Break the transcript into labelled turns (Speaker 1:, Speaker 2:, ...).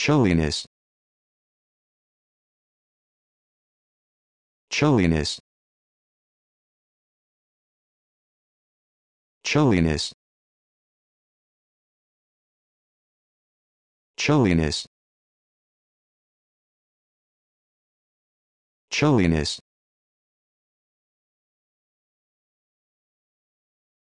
Speaker 1: chilliness chilliness chilliness chilliness chilliness